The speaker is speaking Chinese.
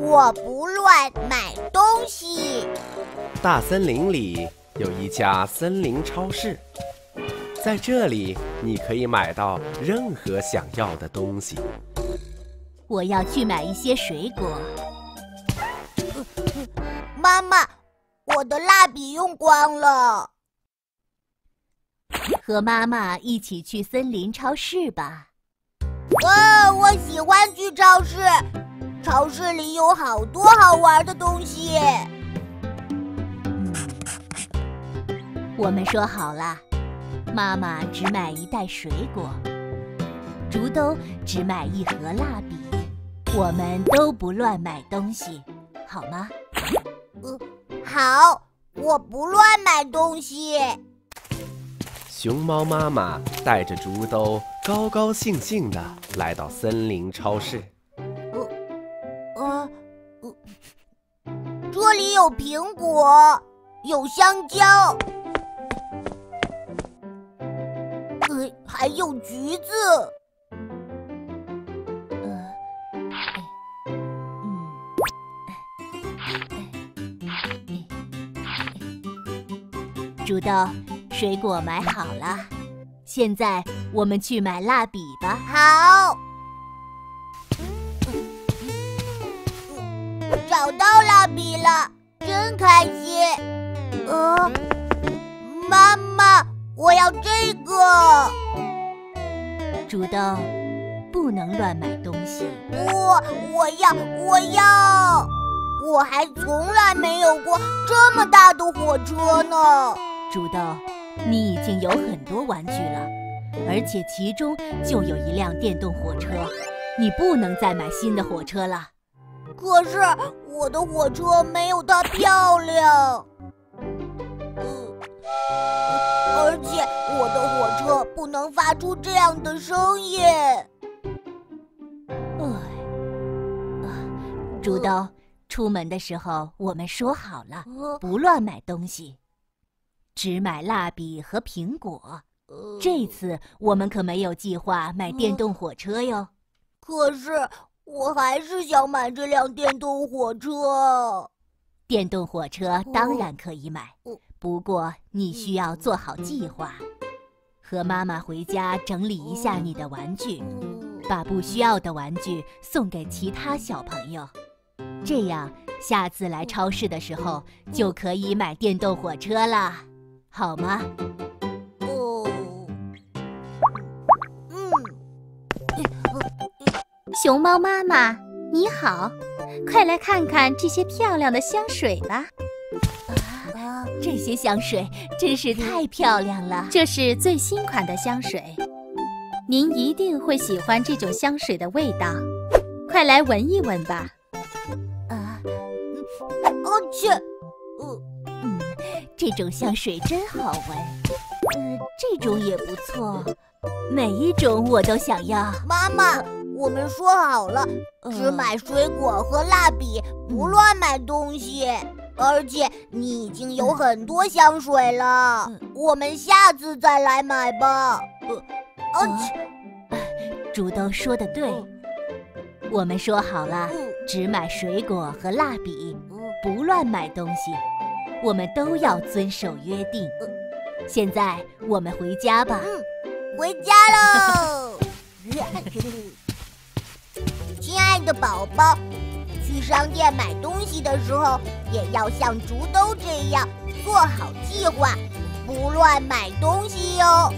我不乱买东西。大森林里有一家森林超市，在这里你可以买到任何想要的东西。我要去买一些水果。妈妈，我的蜡笔用光了。和妈妈一起去森林超市吧。哇，我喜欢去超市，超市里有好多好玩的东西。我们说好了，妈妈只买一袋水果，竹兜只买一盒蜡笔，我们都不乱买东西，好吗？呃，好，我不乱买东西。熊猫妈妈带着竹兜，高高兴兴地来到森林超市。有苹果，有香蕉，呃，还有橘子。呃，嗯，竹兜。水果买好了，现在我们去买蜡笔吧。好，找到蜡笔了，真开心。呃，妈妈，我要这个。竹豆，不能乱买东西。不，我要，我要。我还从来没有过这么大的火车呢。竹豆。你已经有很多玩具了，而且其中就有一辆电动火车，你不能再买新的火车了。可是我的火车没有它漂亮，而且我的火车不能发出这样的声音。哎，竹豆，出门的时候我们说好了，不乱买东西。只买蜡笔和苹果。这次我们可没有计划买电动火车哟。可是我还是想买这辆电动火车。电动火车当然可以买，不过你需要做好计划，和妈妈回家整理一下你的玩具，把不需要的玩具送给其他小朋友。这样下次来超市的时候就可以买电动火车了。好吗？熊猫妈妈你好，快来看看这些漂亮的香水吧！啊，这些香水真是太漂亮了。这是最新款的香水，您一定会喜欢这种香水的味道，快来闻一闻吧！啊，而且。这种香水真好闻，呃，这种也不错，每一种我都想要。妈妈，我们说好了，只买水果和蜡笔，不乱买东西。而且你已经有很多香水了，我们下次再来买吧。呃，啊，竹豆说的对，我们说好了，只买水果和蜡笔，不乱买东西。我们都要遵守约定。现在我们回家吧。嗯，回家喽。宝宝去商店买东西的时候也要像竹兜这样做好计划不乱买东西哟。